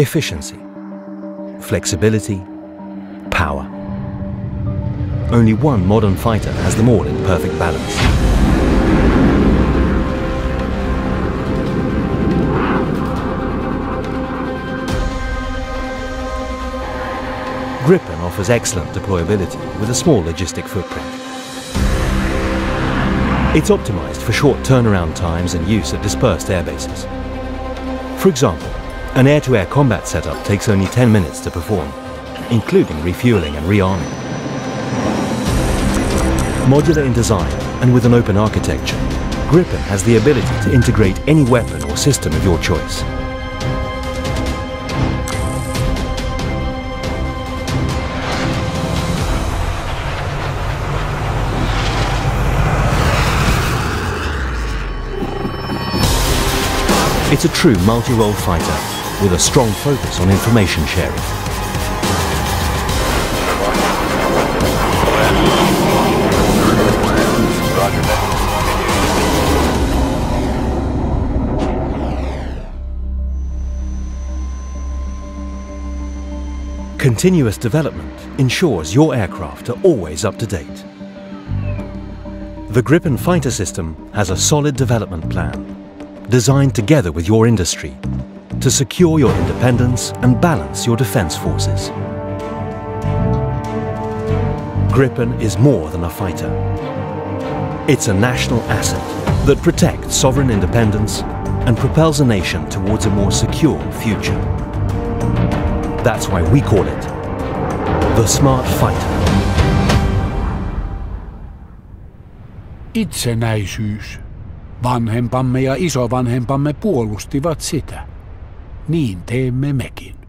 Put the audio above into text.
efficiency, flexibility, power. Only one modern fighter has them all in perfect balance. Gripen offers excellent deployability with a small logistic footprint. It's optimized for short turnaround times and use at dispersed airbases. For example, an air-to-air -air combat setup takes only 10 minutes to perform, including refueling and rearming. Modular in design and with an open architecture, Gripen has the ability to integrate any weapon or system of your choice. It's a true multi-role fighter with a strong focus on information sharing. Continuous development ensures your aircraft are always up to date. The Gripen fighter system has a solid development plan designed together with your industry to secure your independence and balance your defense forces. Gripen is more than a fighter. It's a national asset that protects sovereign independence and propels a nation towards a more secure future. That's why we call it the Smart Fighter. Itsenäisyys. Vanhempamme ja isovanhempamme puolustivat sitä. Niin teemme mekin.